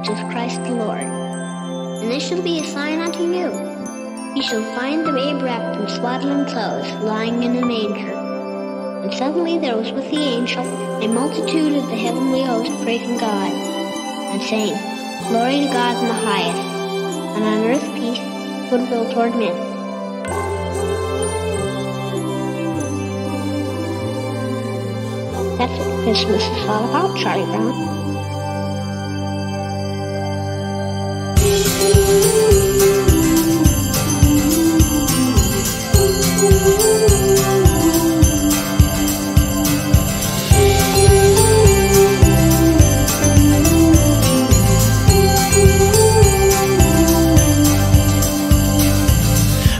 is Christ the Lord. And this shall be a sign unto you. You shall find the babe wrapped in swaddling clothes, lying in a manger. And suddenly there was with the angel a multitude of the heavenly host praising God, and saying, Glory to God in the highest, and on earth peace, goodwill toward men. That's what Christmas is all about, Charlie Brown.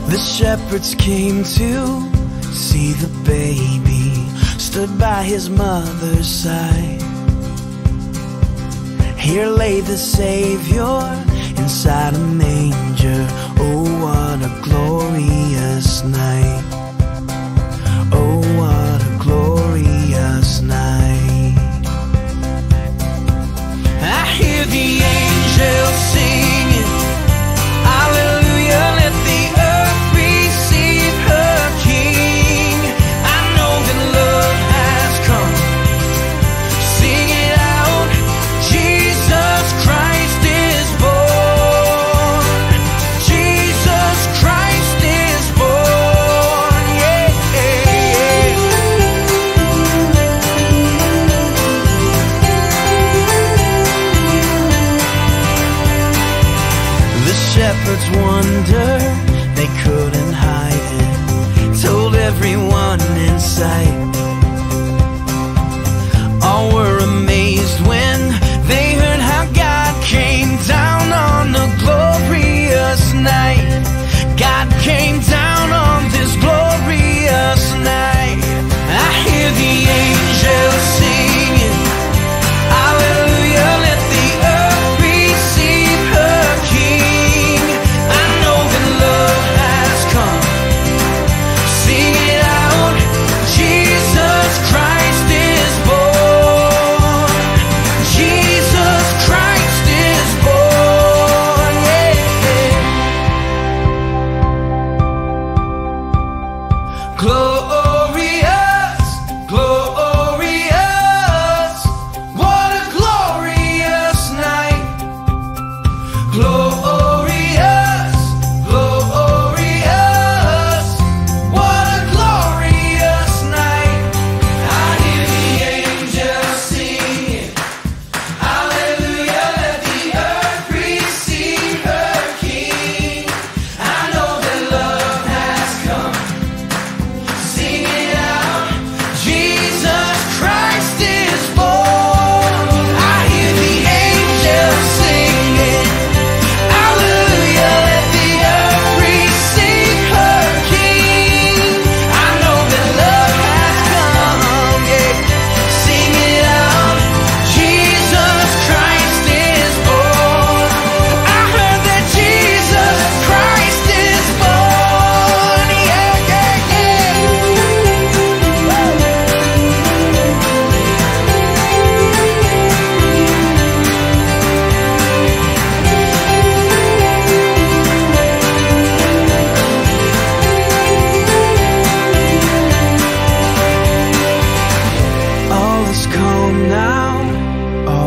The shepherds came to see the baby stood by his mother's side. Here lay the Savior inside a manger. Oh, what a glorious shepherds wonder, they couldn't hide it. Told everyone in sight. All were amazed when they heard how God came down on a glorious night.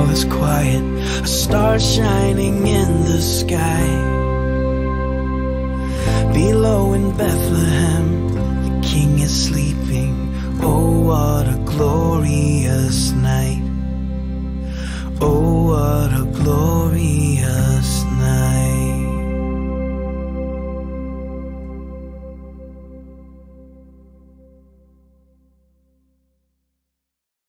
was quiet A star shining in the sky. Below in Bethlehem The king is sleeping. Oh, what a glorious night. Oh, what a glorious